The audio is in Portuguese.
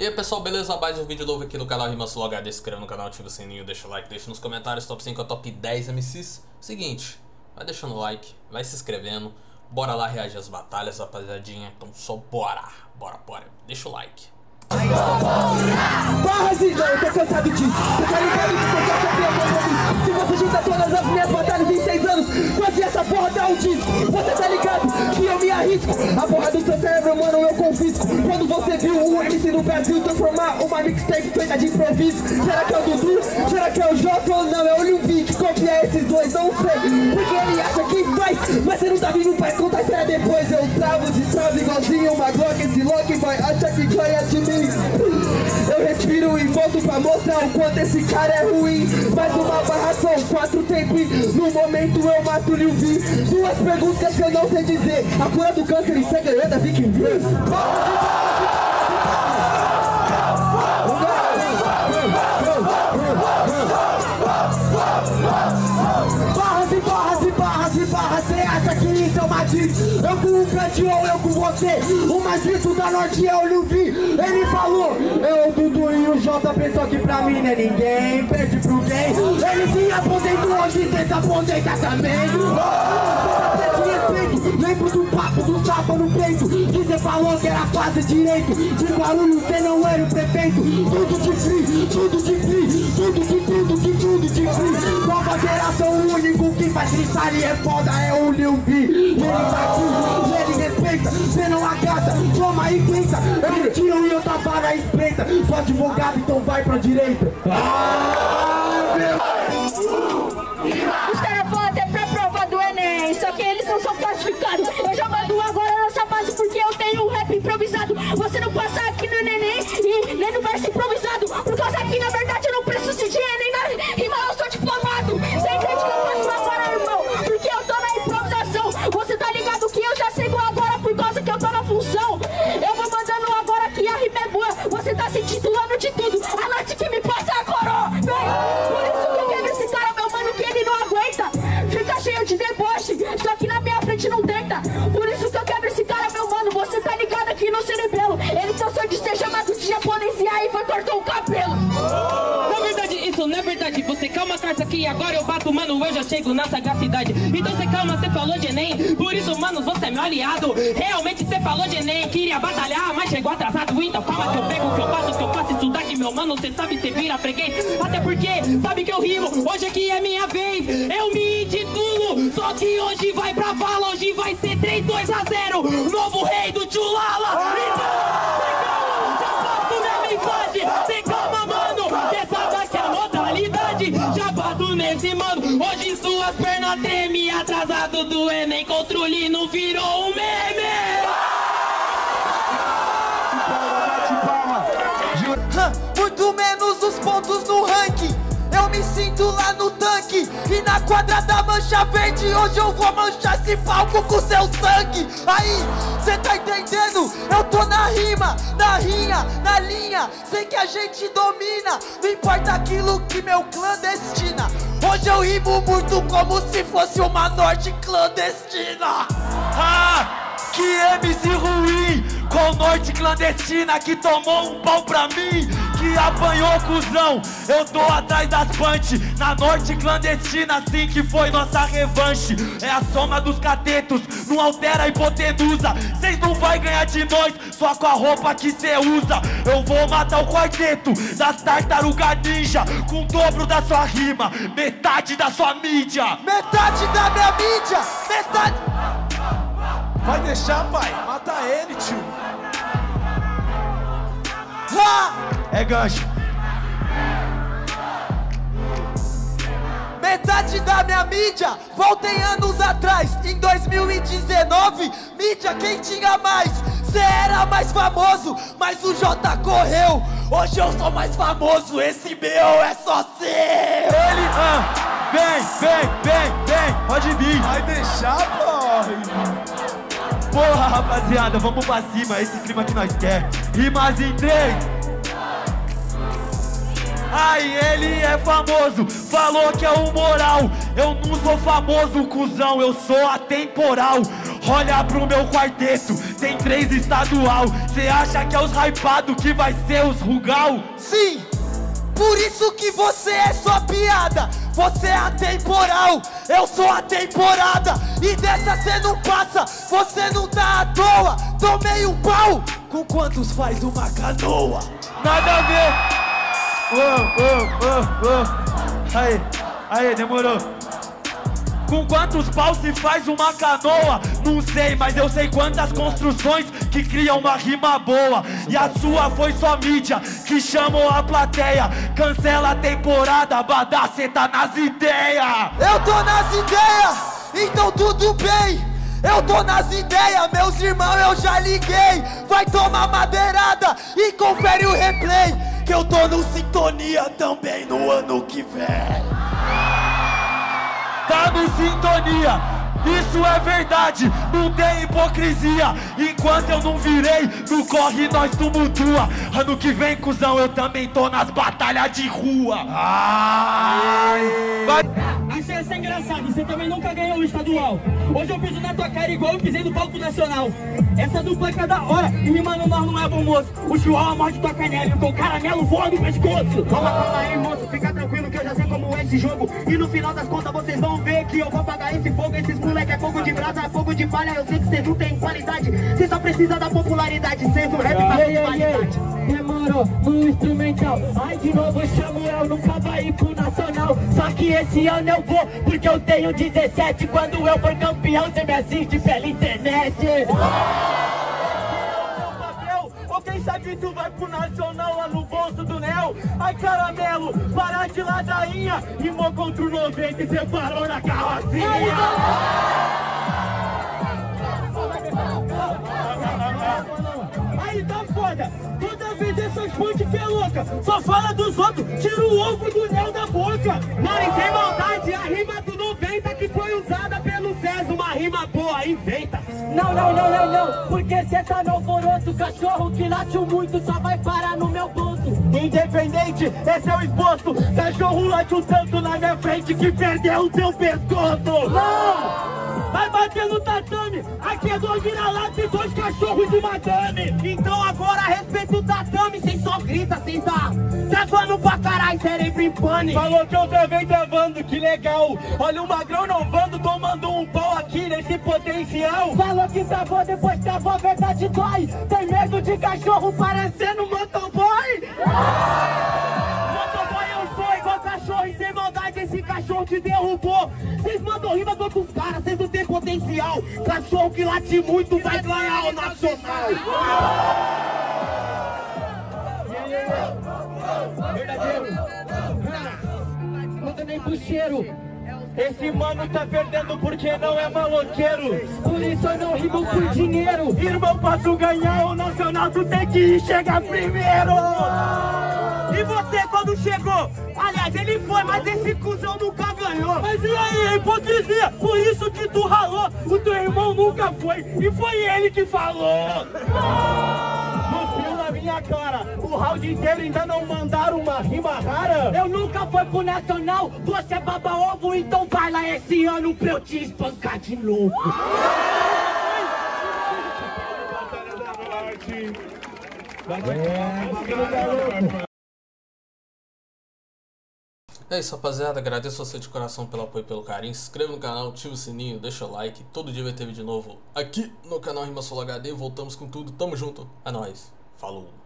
E aí pessoal, beleza? Mais um vídeo novo aqui no canal Rimas Logado. Inscreva no canal, ativa o sininho, deixa o like, deixa nos comentários top 5 ou top 10 MCs. Seguinte, vai deixando o like, vai se inscrevendo. Bora lá reagir às batalhas, rapaziadinha. Então só bora, bora, bora. Deixa o like. Barras e não, eu tô cansado disso Você tá ligado que você quer ter compromisso Se você junta todas as minhas batalhas em seis anos Quase essa porra dá um disco. Você tá ligado que eu me arrisco? A porra do seu cérebro, mano, eu confisco. Quando você viu um MC no Brasil Transformar uma mixtape feita de improviso Será que é o Dudu? Será que é o Jota ou não? É o Lil V que copia esses dois, não sei. Porque ele acha que faz Mas você não tá vindo pra contar história depois Eu travo, destravo igualzinho uma Glock. Esse Loki vai achar que ganha de mim. Eu respiro e volto pra mostrar o quanto esse cara é ruim. São tempos No momento eu mato Lil V. Duas perguntas que eu não sei dizer. A cura do câncer e segredo da Viking Barras barras e barras e barras Cê acha que isso é uma diz Eu com o Cante ou eu com você. O mais visto da Norte é o V Ele falou Eu, o Dudu e o Jota pensou que pra mim não é ninguém Perde pro gay Ele se aposentou, hoje cê se aposenta também respeito Lembro do tapa no peito. Que cê falou que era quase direito. De barulho cê não era o prefeito. Tudo de free, tudo de free Tudo de tudo, de tudo de free Nova geração, o único que faz freestyle é foda É o Lil V. Ele tá aqui, ele respeita. Cê não agacha, toma e pensa. Eu tiro e outra vara espreita. Sou advogado, então vai pra direita. Ah, improvisado. Você não passa aqui no neném e nem no verso improvisado. Calma, carça aqui, agora eu bato, mano, eu já chego na sagacidade. Então você calma, você falou de Enem, por isso, mano, você é meu aliado. Realmente você falou de Enem, queria batalhar, mas chegou atrasado. Então fala que eu pego, que eu faço, que eu faço isso daqui, meu mano, você sabe, você vira freguês. Até porque, sabe que eu rimo, hoje aqui é minha vez. Eu me intitulo, só que hoje vai pra vala, hoje vai ser 3, 2 a 0. Novo rei do Tchulala. Então, já faço minha mensagem, sem calma, mano. Essa daqui é a modalidade. Bato nesse mano. Hoje suas pernas tremem. Atrasado do Enem contra o Lino virou um meme. Lá no tanque. E na quadra da mancha verde, hoje eu vou manchar esse palco com seu sangue. Aí, cê tá entendendo? Eu tô na rima, na rinha, na linha. Sei que a gente domina. Não importa aquilo que meu clã destina. Hoje eu rimo muito como se fosse uma norte clandestina. Ah, que MC ruim, com norte clandestina que tomou um pau pra mim, que apanhou cuzão. Eu tô atrás das punch, na norte clandestina, assim que foi nossa revanche. É a soma dos catetos, não altera a hipotenusa. Cês não vai ganhar de nós, só com a roupa que cê usa. Eu vou matar o quarteto das tartaruga ninja, com o dobro da sua rima, metade da sua mídia. Metade da minha mídia, metade. Vai deixar, pai? Mata ele, tio. Ah! É gancho. Metade da minha mídia, voltei anos atrás, em 2019, mídia quem tinha mais? Cê era mais famoso, mas o J correu. Hoje eu sou mais famoso, esse meu é só seu. Ele, ah, vem, vem, vem, vem, pode vir. Vai deixar, pai? Porra, rapaziada, vamos pra cima, esse clima que nós quer. Rimas em três. Ai, ele é famoso, falou que é o moral. Eu não sou famoso, cuzão, eu sou atemporal. Olha pro meu quarteto, tem três estadual. Cê acha que é os hypado que vai ser os rugal? Sim, por isso que você é só piada. Você é atemporal, eu sou a temporada. E dessa cê não passa, você não tá à toa. Tomei um pau, com quantos faz uma canoa? Nada a ver. Ô, ô, ô. Aí, aí, demorou. Com quantos paus se faz uma canoa? Não sei, mas eu sei quantas construções que criam uma rima boa. E a sua foi só mídia que chamou a plateia. Cancela a temporada, badá, cê tá nas ideias. Eu tô nas ideias, então tudo bem. Eu tô nas ideias, meus irmãos eu já liguei. Vai tomar madeirada e confere o replay. Que eu tô no sintonia também no ano que vem tá no sintonia. Isso é verdade, não tem hipocrisia. Enquanto eu não virei, no corre nós tumultua. Ano que vem, cuzão, eu também tô nas batalhas de rua. Ai, vai. Achei essa engraçado, você também nunca ganhou o estadual. Hoje eu piso na tua cara igual eu pisei no palco nacional. Essa dupla é da hora, e mano, nós não é bom moço. O chihuahua morde tua canela e o caramelo voa no pescoço. Calma, calma aí, moço, fica tranquilo esse jogo. E no final das contas vocês vão ver que eu vou apagar esse fogo. Esses moleque é fogo de brasa, é fogo de palha. Eu sei que vocês não tem qualidade. Vocês só precisam da popularidade. Vocês o rap pra qualidade. Demorou no instrumental. Ai, de novo chamo eu, nunca vai ir pro nacional. Só que esse ano eu vou, porque eu tenho 17. Quando eu for campeão, você me assiste pela internet. Ou quem sabe tu vai pro nacional lá Ai caramelo, para de ladainha Rimou contra o 90 e você parou na carrocinha. Aí tá foda, toda vez essas fontes que é louca Só fala dos outros, tira o ovo do Nel da boca. Mano, sem maldade, a rima do 90 que foi usada pelo César Uma rima boa, inventa Não, não, não, não, não, porque cê tá no alvoroço Cachorro que late muito só vai parar no meu bolso. Independente, esse é o exposto Cachorro late um tanto na minha frente que perdeu o seu pescoço. Não! Vai bater no tatame, aqui é dois vira-lata e dois cachorros de madame Então agora respeita o tatame, sem só grita, sem tá Travando pra caralho, cérebro em pane. Falou que eu também travando, que legal. Olha o magrão novando, tomando um pau aqui nesse potencial. Falou que travou, depois travou, a verdade dói. Tem medo de cachorro parecendo motoboy? Motoboy esse cachorro te derrubou. Vocês mandam rima com outros caras, vocês não tem potencial. Cachorro que late muito vai ganhar o nacional. Verdadeiro! Não tem nem pro cheiro. Esse mano tá perdendo porque não é maloqueiro. Por isso eu não rimo por dinheiro. Irmão, pra tu ganhar o nacional tu tem que chegar primeiro E você quando chegou? Aliás, ele foi, mas esse cuzão nunca ganhou. Mas e aí, a hipocrisia? Por isso que tu ralou. O teu irmão nunca foi. E foi ele que falou. Cuspiu na minha cara O round inteiro ainda não mandaram uma rima rara. Eu nunca fui pro nacional. Você é baba ovo, então vai lá esse ano pra eu te espancar de novo É isso, rapaziada. Agradeço você de coração pelo apoio e pelo carinho. Se inscreva no canal, ativa o sininho, deixa o like. Todo dia vai ter vídeo novo aqui no canal Rima Solo HD. Voltamos com tudo. Tamo junto. É nóis. Falou.